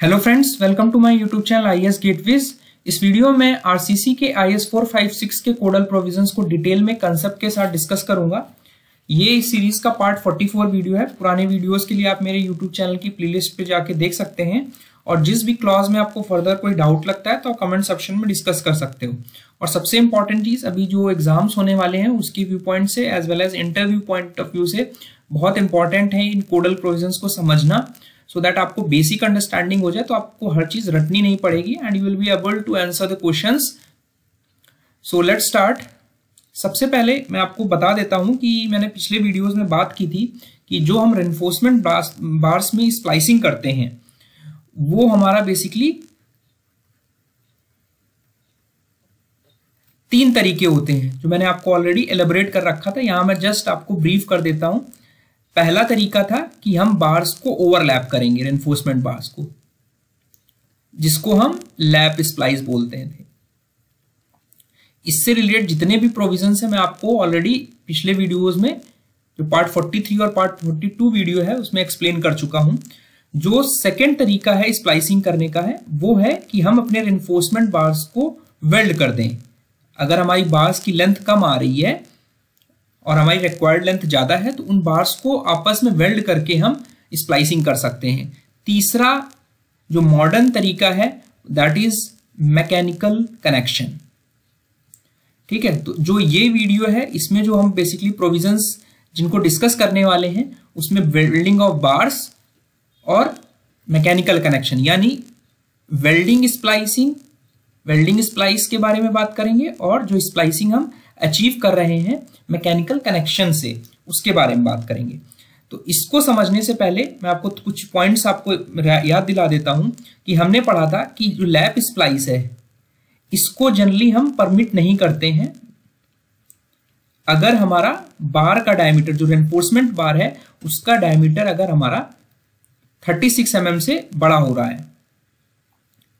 Hello friends welcome to my YouTube channel I S gateways इस video में RCC के I S four five six के codal provisions को detail में concept के साथ डिस्कस करूँगा। ये इस सीरीज़ का पार्ट 44 वीडियो है। पुराने वीडियोस के लिए आप मेरे यूट्यूब चैनल की प्लेलिस्ट पे जाके देख सकते हैं। और जिस भी क्लॉज में आपको फर्दर कोई डाउट लगता है तो आप कमेंट सेक्शन में डिस्कस कर सकते हो। और सबसे इंपॉर्टेंट चीज़, अभी जो एग्ज़ाम्स होने वाले हैं, उसके व्यू पॉइंट से as well as interview point of view से, बहुत इंपॉर्टेंट है इन कोडल प्रोविजंस को समझना। सो दैट आपको बेसिक अंडरस्टैंडिंग हो जाए तो आपको हर चीज़ रटनी नहीं पड़ेगी and you will be able to answer the question so let start सबसे पहले मैं आपको बता देता हूँ कि मैंने पिछले वीडियोस में बात की थी कि जो हम रेनफोर्समेंट बार्स में स्प्लाइसिंग करते हैं, वो हमारा बेसिकली तीन तरीके होते हैं, जो मैंने आपको ऑलरेडी एलिब्रेट कर रखा था। यहाँ मैं जस्ट आपको ब्रीफ कर देता हूँ। पहला तरीका था कि हम बार्स को ओवरलैप करेंगे रेनफोर्समेंट बार्स को, जिसको हम लैप स्प्लाइस बोलते थे इससे रिलेटेड जितने भी प्रोविज़न है, मैं आपको ऑलरेडी पिछले वीडियोस में, जो पार्ट 43 और पार्ट 42 वीडियो है, उसमें एक्सप्लेन कर चुका हूँ। जो सेकेंड तरीका है स्प्लाइसिंग करने का है, वो है कि हम अपने रेनफोर्समेंट बार्स को वेल्ड कर दें। अगर हमारी बार्स की लेंथ कम आ रही है और हमारी रिक्वायर्ड लेंथ ज़्यादा है तो उन बार्स को आपस में वेल्ड करके हम स्प्लाइसिंग कर सकते हैं। तीसरा जो मॉडर्न तरीका है दैट इज़ मैकेनिकल कनेक्शन ठीक है तो जो ये वीडियो है, इसमें जो हम बेसिकली प्रोविजंस जिनको डिस्कस करने वाले हैं, उसमें वेल्डिंग ऑफ़ बार्स और मैकेनिकल कनेक्शन यानी वेल्डिंग स्प्लाइसिंग वेल्डिंग स्प्लाइस के बारे में बात करेंगे और जो स्प्लाइसिंग हम अचीव कर रहे हैं मैकेनिकल कनेक्शन से, उसके बारे में बात करेंगे। तो इसको समझने से पहले मैं आपको कुछ पॉइंट्स आपको याद दिला देता हूँ कि हमने पढ़ा था कि जो लैप स्प्लाइस है, इसको जनरली हम परमिट नहीं करते हैं। अगर हमारा बार का डायमीटर जो रेनफोर्समेंट बार है, उसका डायमीटर अगर हमारा 36 सिक्स mm से बड़ा हो रहा है,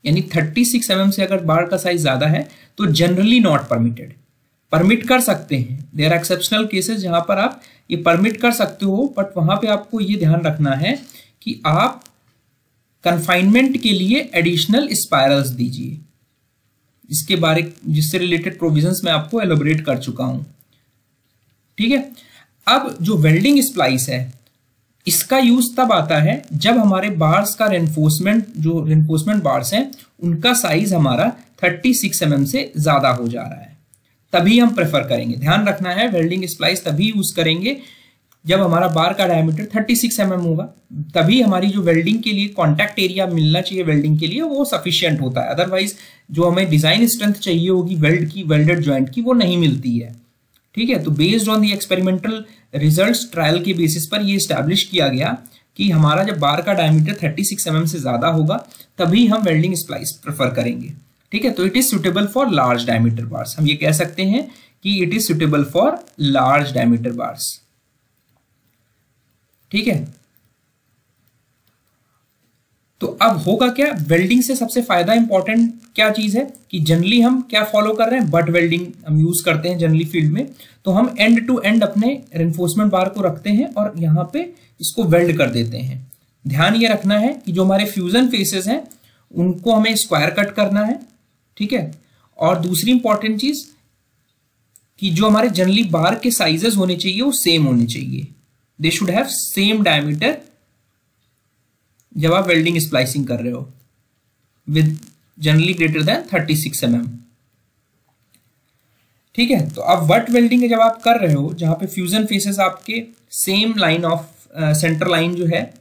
यानी 36 सिक्स mm से अगर बार का साइज़ ज़्यादा है तो जनरली नॉट परमिटेड परमिट कर सकते हैं। देर एक्सेप्शनल केसेस जहाँ पर आप ये परमिट कर सकते हो बट वहाँ पे आपको ये ध्यान रखना है कि आप कन्फाइनमेंट के लिए एडिशनल स्पायरल्स दीजिए। इसके बारे, जिससे रिलेटेड प्रोविजंस मैं आपको एलोबरेट कर चुका हूँ। ठीक है? अब जो वेल्डिंग स्प्लाइस है, इसका यूज़ तब आता है जब हमारे बार्स का रेनफोर्समेंट जो रेनफोर्समेंट बार्स हैं, उनका साइज़ हमारा 36 सिक्स mm से ज़्यादा हो जा रहा है। तभी हम प्रेफर करेंगे। ध्यान रखना है वेल्डिंग स्प्लाइस तभी यूज़ करेंगे जब हमारा बार का डायमीटर 36 सिक्स mm होगा। तभी हमारी जो वेल्डिंग के लिए कॉन्टैक्ट एरिया मिलना चाहिए वेल्डिंग के लिए, वो सफिशियंट होता है। अदरवाइज़ जो हमें डिज़ाइन स्ट्रेंथ चाहिए होगी वेल्ड की वेल्डेड ज्वाइंट की, वो नहीं मिलती है। ठीक है? तो based on the experimental result trial के बेसिस पर ये स्टैब्लिश किया गया कि हमारा जब बार का डायमीटर 36 सिक्स mm से ज़्यादा होगा, तभी हम वेल्डिंग स्प्लाइस प्रेफर करेंगे। ठीक है तो it is suitable for large diameter bars हम ये कह सकते हैं कि it is suitable for large diameter bars ठीक है? तो अब होगा क्या? वेल्डिंग से सबसे फ़ायदा इंपॉर्टेंट क्या चीज़ है? कि जनरली हम क्या फॉलो कर रहे हैं? बट वेल्डिंग हम यूज़ करते हैं जनरली फ़ील्ड में। तो हम एंड टू एंड अपने रेनफोर्समेंट बार को रखते हैं और यहाँ पे इसको वेल्ड कर देते हैं। ध्यान ये रखना है कि जो हमारे फ्यूजन फेसेस हैं, उनको हमें स्क्वायर कट करना है। ठीक है? और दूसरी इंपॉर्टेंट चीज़ कि जो हमारे जनरली बार के साइजेस होने चाहिए, वो सेम होने चाहिए। They should have same diameter जब आप वेल्डिंग स्प्लाइसिंग कर रहे हो। With generally greater than 36 six mm ठीक है? तो अब वट वेल्डिंग जब आप कर रहे हो, जहाँ पे फ्यूजन फेसेस आपके same line of centre line जो है,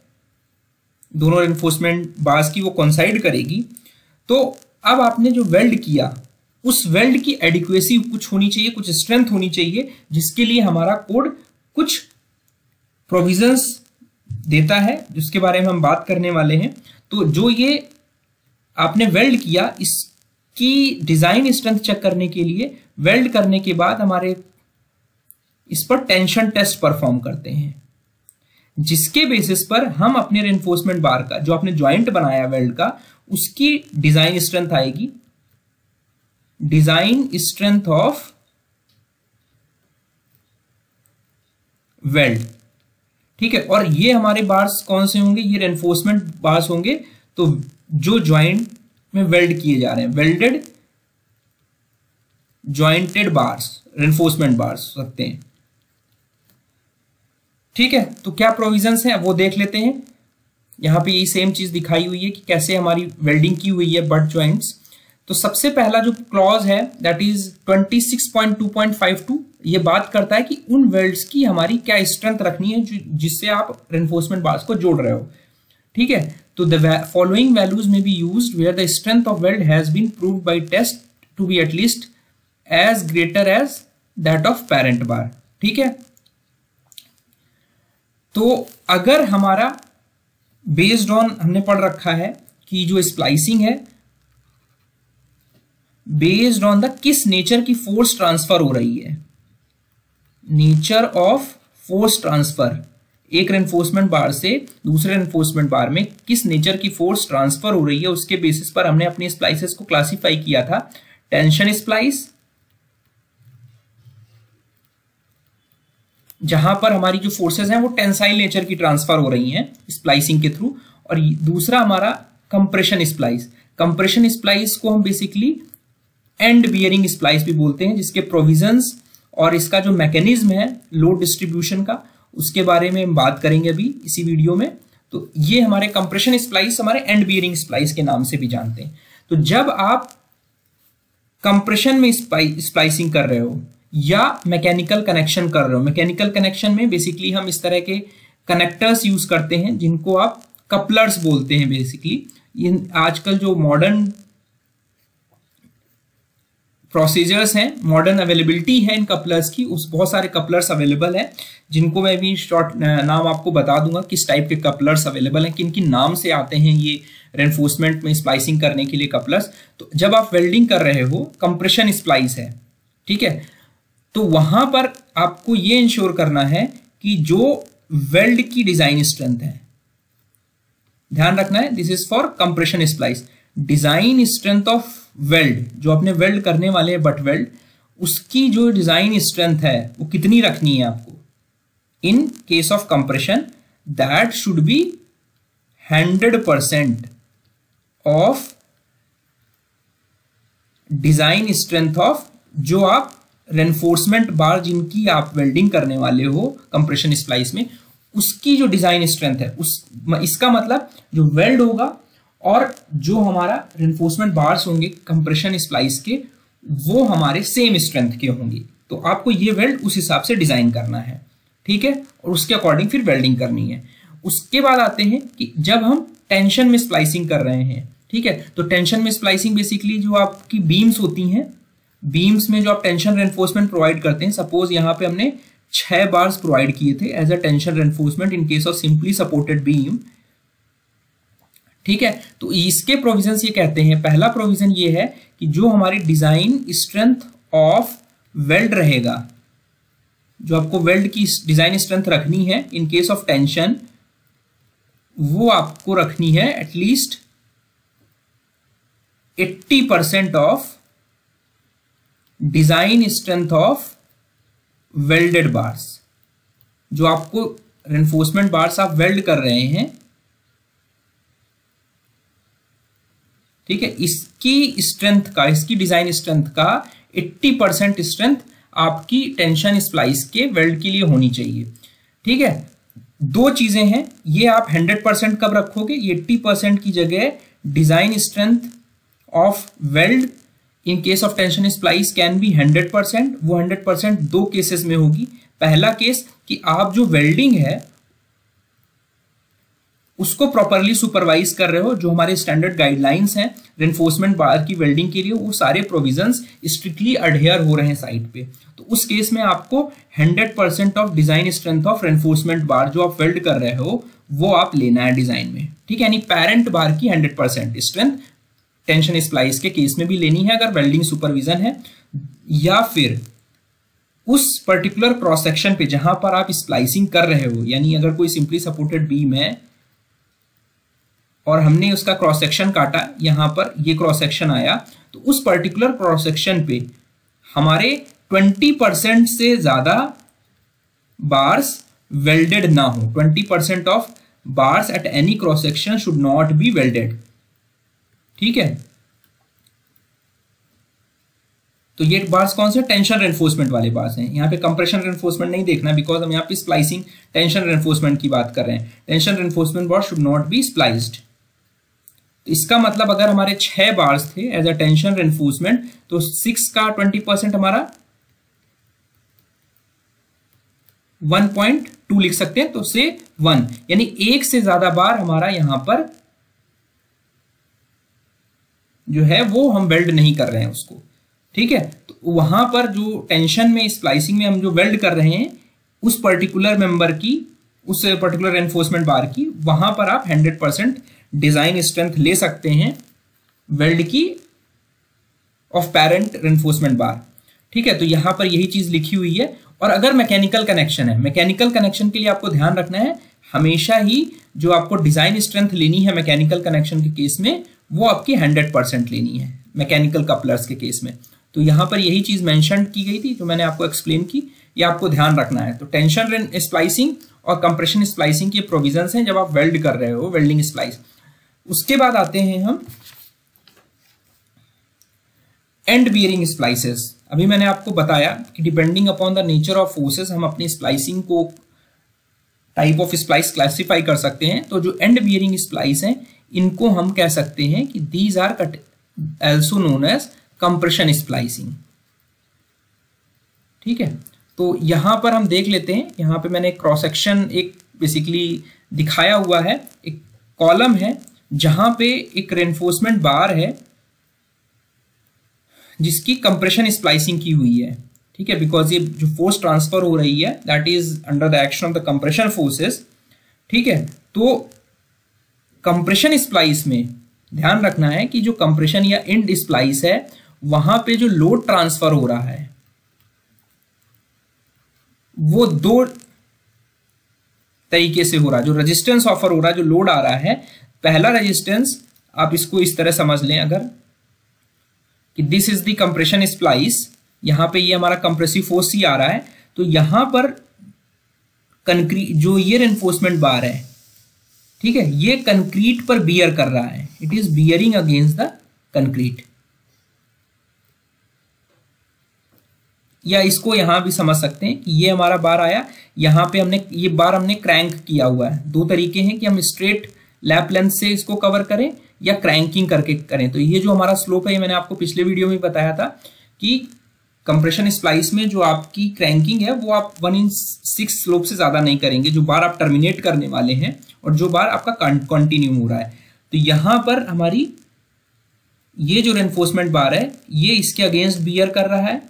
दोनों एनफोर्समेंट बार्स की वो कॉन्साइड करेगी तो अब आपने जो वेल्ड किया, उस वेल्ड की एडिक्वेसी कुछ होनी चाहिए, कुछ स्ट्रेंथ होनी चाहिए, जिसके लिए हमारा कोड कुछ प्रोविजंस देता है, जिसके बारे में हम बात करने वाले हैं। तो जो ये आपने वेल्ड किया, इसकी डिज़ाइन स्ट्रेंथ चेक करने के लिए, वेल्ड करने के बाद हमारे इस पर टेंशन टेस्ट परफॉर्म करते हैं। जिसके बेसिस पर हम अपने रेनफोर्समेंट बार का, जो आपने ज्वाइंट बनाया वेल्ड का उसकी डिज़ाइन स्ट्रेंथ आएगी। डिज़ाइन स्ट्रेंथ ऑफ़ वेल्ड ठीक है, और ये हमारे बार्स कौन से होंगे? ये रेनफोर्समेंट बार्स होंगे। तो जो ज्वाइंट में वेल्ड किए जा रहे हैं welded jointed bars reinforcement bars सकते हैं। ठीक है तो क्या प्रोविजंस हैं? वो देख लेते हैं। यहाँ पे ये सेम चीज़ दिखाई हुई है कि कैसे हमारी वेल्डिंग की हुई है बट ज्वाइंट्स तो सबसे पहला जो क्लॉज है दैट इज़ 26.2.52 ये बात करता है कि उन वेल्ड्स की हमारी क्या स्ट्रेंथ रखनी है जिससे आप रेनफोर्समेंट बार्स को जोड़ रहे हो। ठीक है? तो the following values may be use where the strength of weld has been prove by test to be at least as greater as that of parent bar ठीक है? तो अगर हमारा बेस्ड ऑन हमने पढ़ रखा है कि जो स्प्लाइसिंग है बेस्ड ऑन द किस नेचर की फोर्स ट्रांसफ़र हो रही है? नेचर ऑफ़ फोर्स ट्रांसफ़र एक रेनफोर्समेंट बार से दूसरे रेनफोर्समेंट बार में किस नेचर की फोर्स ट्रांसफ़र हो रही है, उसके बेसिस पर हमने अपनी स्प्लाइसेस को क्लासिफाई किया था। टेंशन स्प्लाइस जहाँ पर हमारी जो फोर्सेज हैं वो टेंसाइल नेचर की ट्रांसफ़र हो रही हैं स्प्लाइसिंग के थ्रू और दूसरा हमारा कंप्रेशन स्प्लाइस कंप्रेशन स्प्लाइस को हम बेसिकली एंड बियरिंग स्प्लाइस भी बोलते हैं, जिसके प्रोविजंस और इसका जो मैकेनिज्म है लोड डिस्ट्रीब्यूशन का, उसके बारे में हम बात करेंगे अभी इसी वीडियो में। तो ये हमारे कंप्रेशन स्प्लाइस हमारे एंड बियरिंग स्प्लाइस के नाम से भी जानते हैं। तो जब आप कंप्रेशन में स्प्लाइसिंग कर रहे हो या मैकेनिकल कनेक्शन कर रहे हो। मैकेनिकल कनेक्शन में बेसिकली हम इस तरह के कनेक्टर्स यूज़ करते हैं, जिनको आप कपलर्स बोलते हैं बेसिकली ये आजकल जो मॉडर्न प्रोसीजर्स हैं मॉडर्न अवेलेबिलिटी है इन कपलर्स की, उस बहुत सारे कपलर्स अवेलेबल हैं, जिनको मैं भी शॉर्ट नाम आपको बता दूँगा किस टाइप के कपलर्स अवेलेबल हैं किन किन नाम से आते हैं ये रेनफोर्समेंट में स्प्लाइसिंग करने के लिए कपलर्स तो जब आप वेल्डिंग कर रहे हो कंप्रेशन स्प्लाइस है, ठीक है? तो वहाँ पर आपको ये इंश्योर करना है कि जो वेल्ड की डिज़ाइन स्ट्रेंथ है, ध्यान रखना है this is for compression splice design strength of weld जो अपने वेल्ड करने वाले हैं बट वेल्ड उसकी जो डिज़ाइन स्ट्रेंथ है, वो कितनी रखनी है आपको? In case of compression that should be hundred percent of design strength of जो आप रेनफोर्समेंट बार जिनकी आप वेल्डिंग करने वाले हो कंप्रेशन स्प्लाइस में, उसकी जो डिज़ाइन स्ट्रेंथ है, उस इसका मतलब जो वेल्ड होगा और जो हमारा रेनफोर्समेंट बार्स होंगे कंप्रेशन स्प्लाइस के, वो हमारे सेम स्ट्रेंथ के होंगे। तो आपको ये वेल्ड उस हिसाब से डिज़ाइन करना है। ठीक है? और उसके अकॉर्डिंग फिर वेल्डिंग करनी है। उसके बाद आते हैं कि जब हम टेंशन में स्प्लाइसिंग कर रहे हैं, ठीक है? तो टेंशन में स्प्लाइसिंग बेसिकली जो आपकी बीम्स होती हैं बीम्स में जो आप टेंशन रेनफोर्समेंट प्रोवाइड करते हैं सपोज़ यहाँ पे हमने छह बार्स प्रोवाइड किए थे as a tension reinforcement in case of simply supported beam ठीक है? तो इसके प्रोविज़न ये कहते हैं। पहला प्रोविज़न ये है कि जो हमारी डिज़ाइन स्ट्रेंथ ऑफ़ वेल्ड रहेगा, जो आपको वेल्ड की डिज़ाइन स्ट्रेंथ रखनी है इन केस ऑफ़ टेंशन वो आपको रखनी है at least 80 percent of design strength of welded bars. जो आपको रेनफोर्समेंट बार्स आप वेल्ड कर रहे हैं, ठीक है, इसकी स्ट्रेंथ का, इसकी डिज़ाइन स्ट्रेंथ का 80 परसेंट स्ट्रेंथ आपकी टेंशन स्प्लाइस के वेल्ड के लिए होनी चाहिए। ठीक है? दो चीज़ें हैं, ये आप 100 परसेंट कब रखोगे? ये 80 परसेंट की जगह design strength of weld in case of tension splice can be hundred percent वो हंड्रेड परसेंट दो केसेस में होगी। पहला केस कि आप जो वेल्डिंग है, उसको प्रॉपरली सुपरवाइज कर रहे हो, जो हमारे स्टैंडर्ड गाइडलाइंस हैं रेनफोर्समेंट बार की वेल्डिंग के लिए, वो सारे प्रोविजंस स्ट्रिक्टली अडेयर हो रहे हैं साइट पे। तो उस केस में आपको 100 percent of design strength of reinforcement bar जो आप वेल्ड कर रहे हो, वो आप लेना है डिज़ाइन में। ठीक है? यानी पेरेंट बार की 100 परसेंट स्ट्रेंथ टेंशन स्प्लाइस के केस में भी लेनी है अगर वेल्डिंग सुपरविजन है, या फिर उस पर्टिकुलर क्रॉस सेक्शन पे जहाँ पर आप स्प्लाइसिंग कर रहे हो, यानी अगर कोई सिंपली सपोर्टेड बीम है, और हमने उसका क्रॉस सेक्शन काटा, यहाँ पर ये क्रॉस सेक्शन आया तो उस पर्टिकुलर क्रॉस सेक्शन पे हमारे 20 परसेंट से ज़्यादा बार्स वेल्डेड ना हो। 20 percent of bars at any cross section should not be welded ठीक है? तो ये बार्स कौन से? टेंशन रेनफोर्समेंट वाले बार्स हैं। यहाँ पे कंप्रेशन रेनफोर्समेंट नहीं देखना बिकॉज़ हम यहाँ पे स्प्लाइसिंग टेंशन रेनफोर्समेंट की बात कर रहे हैं। Tension reinforcement bar should not be spliced तो इसका मतलब अगर हमारे छह बार्स थे एज अ टेंशन रेनफोर्समेंट तो सिक्स का ट्वेंटी परसेंट हमारा वन पॉइंट टू लिख सकते हैं तो से वन यानी एक से ज़्यादा बार हमारा यहाँ पर जो है वो हम वेल्ड नहीं कर रहे हैं उसको। ठीक है? तो वहाँ पर जो टेंशन में स्प्लाइसिंग में हम जो वेल्ड कर रहे हैं, उस पर्टिकुलर मेंबर की, उस पर्टिकुलर एनफोर्समेंट बार की, वहाँ पर आप हंड्रेड परसेंट डिज़ाइन स्ट्रेंथ ले सकते हैं वेल्ड की ऑफ़ पेरेंट रेनफोर्समेंट बार ठीक है? तो यहाँ पर यही चीज़ लिखी हुई है। और अगर मैकेनिकल कनेक्शन है मैकेनिकल कनेक्शन के लिए आपको ध्यान रखना है, हमेशा ही जो आपको डिज़ाइन स्ट्रेंथ लेनी है मैकेनिकल कनेक्शन के केस में वो आपकी हंड्रेड परसेंट लेनी है मैकेनिकल कपलर्स के केस में। तो यहाँ पर यही चीज़ मेंशन की गई थी, जो मैंने आपको एक्सप्लेन की, ये आपको ध्यान रखना है। तो टेंशन स्प्लाइसिंग और कंप्रेशन स्प्लाइसिंग के प्रोविजंस हैं, जब आप वेल्ड कर रहे हो वेल्डिंग स्प्लाइस उसके बाद आते हैं हम एंड बियरिंग स्प्लाइसेस अभी मैंने आपको बताया कि depending upon the nature of forces हम अपनी स्प्लाइसिंग को टाइप ऑफ़ स्प्लाइस क्लासिफाई कर सकते हैं। तो जो एंड बियरिंग स्प्लाइस हैं इनको हम कह सकते हैं कि these are cut also known as compression splicing ठीक है? तो यहाँ पर हम देख लेते हैं, यहाँ पे मैंने क्रॉस सेक्शन एक बेसिकली दिखाया हुआ है, एक कॉलम है, जहाँ पे एक रेनफोर्समेंट बार है, जिसकी कंप्रेशन स्प्लाइसिंग की हुई है। ठीक है? बिकॉज़ ये जो फोर्स ट्रांसफ़र हो रही है that is under the action of the compression forces ठीक है? तो कंप्रेशन स्प्लाइस में ध्यान रखना है कि जो कंप्रेशन या इंड स्प्लाइस है, वहाँ पे जो लोड ट्रांसफ़र हो रहा है, वो दो तरीके से हो रहा है। जो रेजिस्टेंस ऑफ़र हो रहा है, जो लोड आ रहा है, पहला रेजिस्टेंस आप इसको इस तरह समझ लें अगर कि this is the compression splice यहाँ पे ये हमारा कंप्रेसिव फोर्स ही आ रहा है तो यहाँ पर कंक्रीट जो ये एनफोर्समेंट बार है ठीक है, ये कंक्रीट पर बियर कर रहा है। It is bearing against the concrete या इसको यहाँ भी समझ सकते हैं कि ये हमारा बार आया। यहाँ पे हमने, ये बार हमने क्रैंक किया हुआ है। दो तरीके हैं कि हम स्ट्रेट लैप लेंथ से इसको कवर करें या क्रैंकिंग करके करें। तो ये जो हमारा स्लोप है, ये मैंने आपको पिछले वीडियो में बताया था कि कंप्रेशन स्प्लाइस में जो आपकी क्रैंकिंग है, वो आप वन इन सिक्स स्लोप से ज़्यादा नहीं करेंगे। जो बार आप टर्मिनेट करने वाले हैं और जो बार आपका कंटिन्यू हो रहा है। तो यहाँ पर हमारी ये जो रेनफोर्समेंट बार है, ये इसके अगेंस्ट बियर कर रहा है।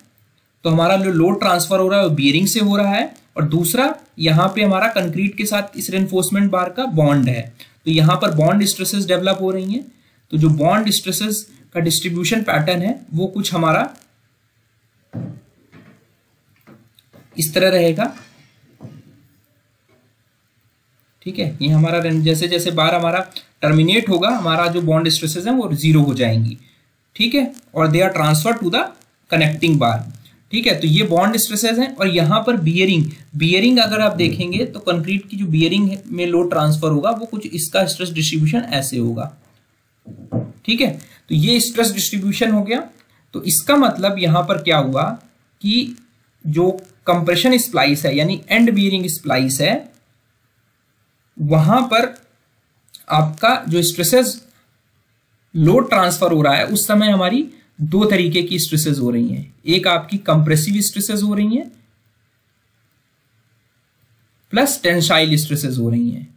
तो हमारा जो लोड ट्रांसफ़र हो रहा है, वो बियरिंग से हो रहा है। और दूसरा, यहाँ पे हमारा कंक्रीट के साथ इस रेनफोर्समेंट बार का बॉन्ड है। तो यहाँ पर बॉन्ड स्ट्रेसेस डेवलप हो रही हैं। तो जो बॉन्ड स्ट्रेसेस का डिस्ट्रीब्यूशन पैटर्न है, वो कुछ हमारा इस तरह रहेगा। ठीक है? ये हमारा जैसे जैसे बार हमारा टर्मिनेट होगा, हमारा जो बॉन्ड स्ट्रेसेस है वो ज़ीरो हो जाएँगी। ठीक है? और they are transfer to the connecting bar ठीक है? तो ये बॉन्ड स्ट्रेसेस हैं और यहाँ पर बियरिंग बियरिंग अगर आप देखेंगे तो कंक्रीट की जो बियरिंग में लोड ट्रांसफ़र होगा, वो कुछ इसका स्ट्रेस डिस्ट्रीब्यूशन ऐसे होगा। ठीक है? तो ये स्ट्रेस डिस्ट्रीब्यूशन हो गया। तो इसका मतलब यहाँ पर क्या हुआ कि जो कंप्रेशन स्प्लाइस है, यानी एंड बियरिंग स्प्लाइस है वहाँ पर आपका जो स्ट्रेसेस लोड ट्रांसफ़र हो रहा है, उस समय हमारी दो तरीके की स्ट्रेसेस हो रही हैं। एक आपकी कंप्रेसिव स्ट्रेसेस हो रही हैं प्लस टेंसाइल स्ट्रेसेस हो रही हैं।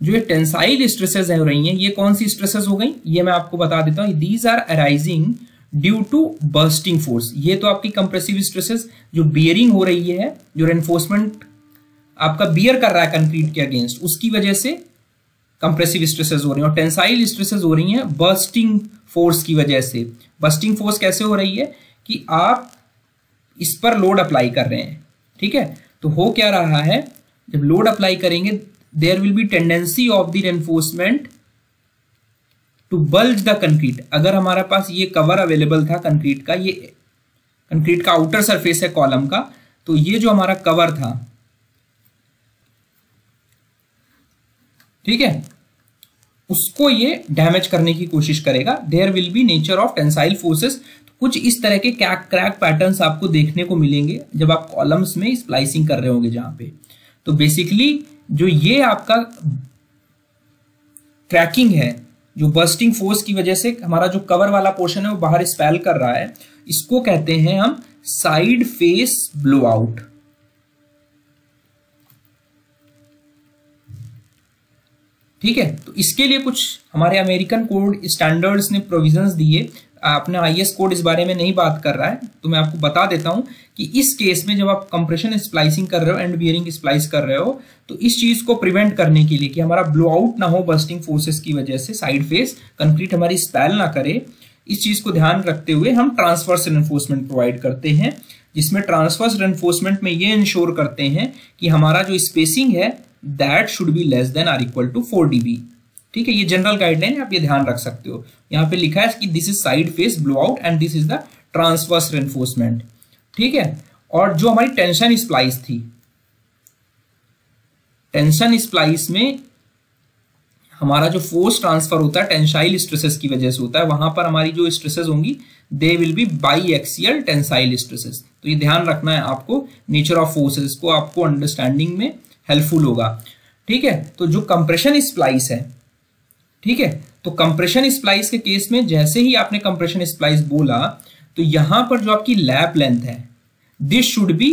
जो ये टेंसाइल स्ट्रेसेस हो रही हैं, ये कौन सी स्ट्रेसेस हो गई? ये मैं आपको बता देता हूँ these are arising due to bursting force ये तो आपकी कंप्रेसिव स्ट्रेसेस जो बियरिंग हो रही है, जो रेनफोर्समेंट आपका बियर कर रहा है कंक्रीट के अगेंस्ट उसकी वजह से कंप्रेसिव स्ट्रेसेस हो रही हैं और टेंसाइल स्ट्रेसेस हो रही हैं बर्स्टिंग फोर्स की वजह से। बस्टिंग फोर्स कैसे हो रही है कि आप इस पर लोड अप्लाई कर रहे हैं, ठीक है? तो हो क्या रहा है? जब लोड अप्लाई करेंगे there will be tendency of the enforcement to bulge the concrete अगर हमारे पास ये कवर अवेलेबल था कंक्रीट का, ये कंक्रीट का आउटर सरफेस है कॉलम का तो ये जो हमारा कवर था ठीक है? उसको ये डैमेज करने की कोशिश करेगा। There will be nature of tensile forces कुछ इस तरह के क्रैक क्रैक पैटर्न्स आपको देखने को मिलेंगे जब आप कॉलम्स में स्प्लाइसिंग कर रहे होंगे जहाँ पे। तो बेसिकली जो ये आपका क्रैकिंग है, जो बर्स्टिंग फोर्स की वजह से हमारा जो कवर वाला पोर्शन है वो बाहर स्पेल कर रहा है, इसको कहते हैं हम साइड फेस ब्लो आउट ठीक है? तो इसके लिए कुछ हमारे अमेरिकन कोड स्टैंडर्ड्स ने प्रोविजंस दिए। अपना आई कोड इस बारे में नहीं बात कर रहा है। तो मैं आपको बता देता हूँ कि इस केस में जब आप कंप्रेशन स्प्लाइसिंग कर रहे हो एंड बियरिंग स्प्लाइस कर रहे हो तो इस चीज़ को प्रिवेंट करने के लिए कि हमारा ब्लो आउट ना हो बस्टिंग फोर्सेस की वजह से साइड फेस कंक्रीट हमारी स्पैल ना करे, इस चीज़ को ध्यान रखते हुए हम ट्रांसफर्स एनफोर्समेंट प्रोवाइड करते हैं, जिसमें ट्रांसफर्स एनफोर्समेंट में ये इंश्योर करते हैं कि हमारा जो स्पेसिंग है that should be less than or equal to four db ठीक है, ये जनरल गाइडलाइन आप ये ध्यान रख सकते हो। यहाँ पे लिखा है कि this is side face blow out and this is the transverse reinforcement ठीक है? और जो हमारी टेंशन स्प्लाइस थी टेंशन स्प्लाइस में हमारा जो फोर्स ट्रांसफ़र होता है टेंसाइल स्ट्रेसेस की वजह से होता है, वहाँ पर हमारी जो स्ट्रेसेस होंगी they will be by axial tensile stresses तो ये ध्यान रखना है आपको नेचर ऑफ़ फोर्सेस को आपको अंडरस्टैंडिंग में हेल्पफुल होगा। ठीक है? तो जो कंप्रेशन स्प्लाइस है, ठीक है? तो कंप्रेशन स्प्लाइस के केस में जैसे ही आपने कंप्रेशन स्प्लाइस बोला तो यहाँ पर जो आपकी लैप लेंथ है this should be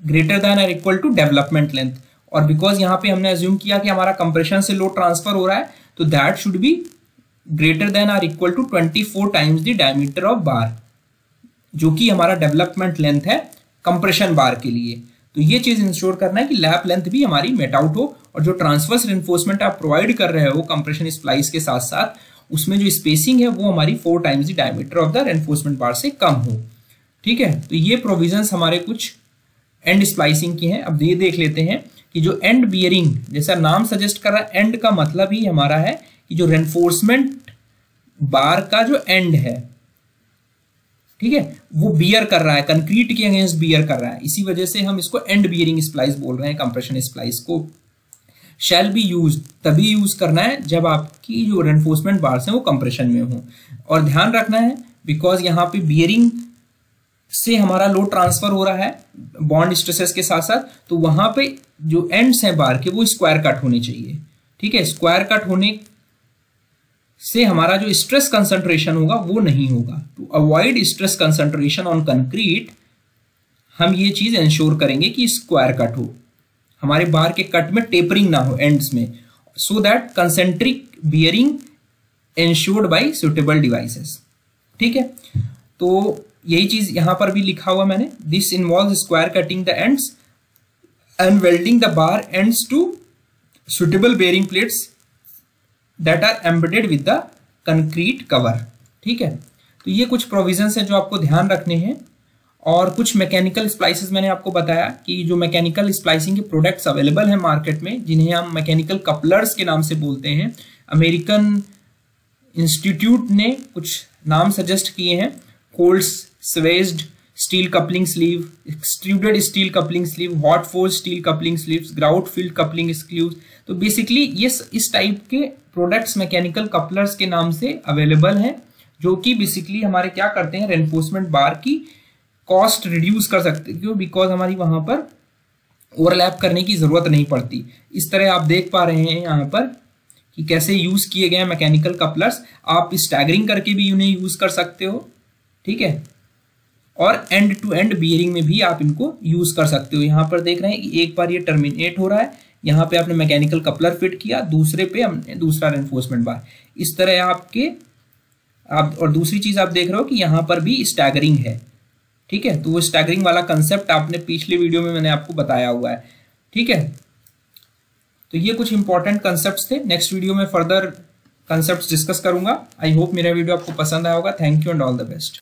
greater than or equal to development length और बिकॉज़ यहाँ पे हमने अज्यूम किया कि हमारा कंप्रेशन से लोड ट्रांसफ़र हो रहा है तो that should be greater than or equal to 24 times the diameter of bar जो कि हमारा डेवलपमेंट लेंथ है कंप्रेशन बार के लिए। तो ये चीज़ इंश्योर करना है कि लैप लेंथ भी हमारी मेट आउट हो और जो ट्रांसवर्स इन्फोर्समेंट आप प्रोवाइड कर रहे हो कंप्रेशन स्प्लाइस के साथ साथ उसमें जो स्पेसिंग है वो हमारी four times the diameter of the enforcement bar से कम हो। ठीक है? तो ये प्रोविज़न हमारे कुछ एंड स्प्लाइसिंग की हैं। अब ये देख लेते हैं कि जो एंड बियरिंग जैसा नाम सजेस्ट कर रहा है एंड का मतलब ही हमारा है कि जो रेनफोर्समेंट बार का जो एंड है ठीक है? वो बियर कर रहा है कंक्रीट के अगेंस्ट बियर कर रहा है। इसी वजह से हम इसको एंड बियरिंग स्प्लाइस बोल रहे हैं कंप्रेशन स्प्लाइस को। शैल बी यूज़ तभी यूज़ करना है जब आपकी जो रेनफोर्समेंट बार्स हैं वो कंप्रेशन में हो। और ध्यान रखना है बिकॉज़ यहाँ पे बियरिंग से हमारा लोड ट्रांसफ़र हो रहा है बॉन्ड स्ट्रेसेस के साथ साथ तो वहाँ पे जो एंड्स हैं बार के, वो स्क्वायर कट होने चाहिए। ठीक है? स्क्वायर कट होने से हमारा जो स्ट्रेस कंसंट्रेशन होगा, वो नहीं होगा। To avoid stress concentration on concrete हम ये चीज़ इंश्योर करेंगे कि स्क्वायर कट हो। हमारे बार के कट में टेपरिंग ना हो एंड्स में। So that concentric bearing ensured by suitable devices ठीक है? तो यही चीज़ यहाँ पर भी लिखा हुआ मैंने। This involve square cutting the ends and welding the bar ends to suitable bearing plates that are embedded with the concrete cover ठीक है? तो ये कुछ प्रोविजंस हैं जो आपको ध्यान रखने हैं और कुछ मैकेनिकल स्प्लाइसेस मैंने आपको बताया कि जो मैकेनिकल स्प्लाइसिंग के प्रोडक्ट्स अवेलेबल हैं मार्केट में, जिन्हें हम मैकेनिकल कपलर्स के नाम से बोलते हैं अमेरिकन इंस्टीट्यूट ने कुछ नाम सजेस्ट किए हैं colds swaged steel coupling sleeve extruded steel coupling sleeve hot forged steel coupling sleeve grout filled coupling sleeve तो बेसिकली ये इस टाइप के प्रोडक्ट्स मैकेनिकल कपलर्स के नाम से अवेलेबल हैं, जो कि बेसिकली हमारे क्या करते हैं रेनफोर्समेंट बार की कॉस्ट रिड्यूस कर सकते क्यों? बिकॉज़ हमारी वहाँ पर ओवरलैप करने की ज़रूरत नहीं पड़ती। इस तरह आप देख पा रहे हैं यहाँ पर कि कैसे यूज़ किए गए हैं मैकेनिकल कपलर्स। आप स्टैगरिंग करके भी उन्हें यूज़ कर सकते हो, ठीक है? और एंड टू एंड बियरिंग में भी आप इनको यूज़ कर सकते हो। यहाँ पर देख रहे हैं कि एक बार ये टर्मिनेट हो रहा है यहाँ पे आपने मैकेनिकल कपलर फिट किया, दूसरे पे हमने दूसरा रेनफोर्समेंट बार इस तरह आपके, आप, और दूसरी चीज़ आप देख रहे हो कि यहाँ पर भी स्टैगरिंग है। ठीक है? तो वो स्टैगरिंग वाला कंसेप्ट आपने पिछले वीडियो में मैंने आपको बताया हुआ है। ठीक है? तो ये कुछ इंपॉर्टेंट कंसेप्ट थे। नेक्स्ट वीडियो में फर्दर कंसेप्ट डिस्कस करूँगा। आई होप मेरा वीडियो आपको पसंद आया होगा। Thank you and all the best